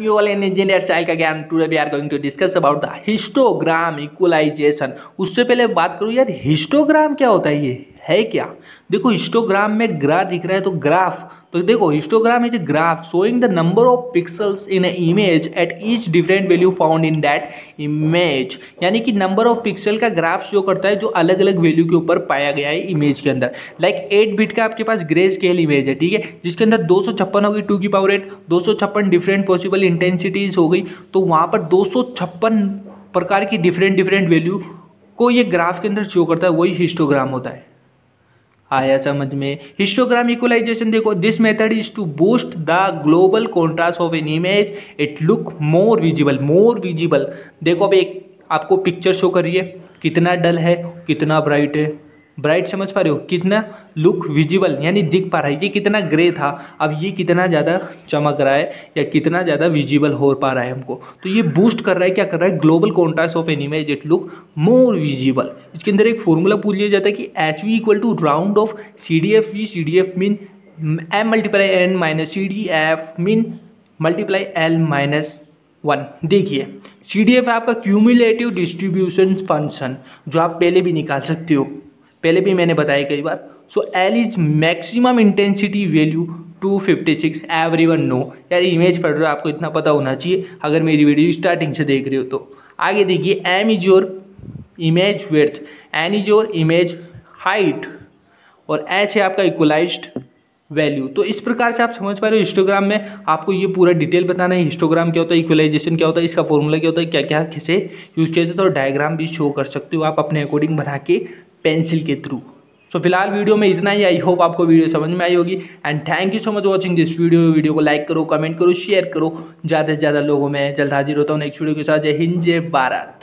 you all in engineer style का ज्ञान today we are going to discuss about the histogram equalisation उससे पहले बात करूँ यार हिस्टोग्राम क्या होता है ये? है क्या? देखो हिस्टोग्राम में ग्राफ दिख रहा है तो ग्राफ तो देखो histogram is a graph showing the number of pixels in a image at each different value found in that image यानी कि नंबर ऑफ़ पिक्सल का ग्राफ शो करता है जो अलग अलग वैल्यू के ऊपर पाया गया है इमेज के अंदर। लाइक एट बिट का आपके पास ग्रे स्केल इमेज है, ठीक है? जिसके अंदर दो सौ छप्पन होगी टू की पावर एट दो सौ छप्पन डिफरेंट पॉसिबल इंटेंसिटीज हो गई तो वहाँ पर दो सौ छप्पन प्रकार की डिफरेंट डिफरेंट वैल्यू को ये ग्राफ के अंदर शो करता है, वही हिस्टोग्राम होता है। आया समझ में। हिस्टोग्राम इक्वलाइजेशन देखो this method is to boost the global contrast of an image it look more visible more visible देखो अब एक आपको पिक्चर शो करिए कितना डल है, कितना ब्राइट है। ब्राइट समझ पा रहे हो? कितना लुक विजिबल यानी दिख पा रहा है। ये कितना ग्रे था, अब ये कितना ज़्यादा चमक रहा है, या कितना ज़्यादा विजिबल हो पा रहा है हमको? तो ये बूस्ट कर रहा है, क्या कर रहा है? Global contrast of an image it look more visible इसके अंदर एक फॉर्मूला पूछ लिया जाता है कि H V equal to round off C D F V C D F mean M multiply N minus C D F mean multiply L minus one देखिए C D F आपका क्यूमुलेटिव डिस्ट्रीब्यूशन फ़ंक्शन जो आप पहले भी निकाल सकते हो। पहले भी मैंने बताया कई बार so L is maximum intensity value 256 every one know यार इमेज पढ़ रहे हो, आपको इतना पता होना चाहिए, अगर मेरी वीडियो स्टार्टिंग से देख रहे हो तो। आगे देखिए M is your image width N is your image height और एच है आपका इक्वलाइज्ड वैल्यू तो इस प्रकार से आप समझ पा रहे हो हिस्टोग्राम में, आपको ये पूरा डिटेल बताना है हिस्टोग्राम क्या होता है इक्वलाइजेशन क्या होता है, इसका फॉर्मूला क्या होता है क्या क्या किसे यूज़ किया जाता है, और डायग्राम भी शो कर सकते हो आप अपने अकॉर्डिंग बना के। पेंसिल के थ्रू। सो so, फ़िलहाल वीडियो में इतना ही। आई होप आपको वीडियो समझ में आई होगी। And thank you so much watching this video video को लाइक करो कमेंट करो शेयर करो। ज़्यादा से ज़्यादा लोगों में जल्द हाजिर होता हूँ नेक्स्ट वीडियो के साथ। जय हिंद जय भारत।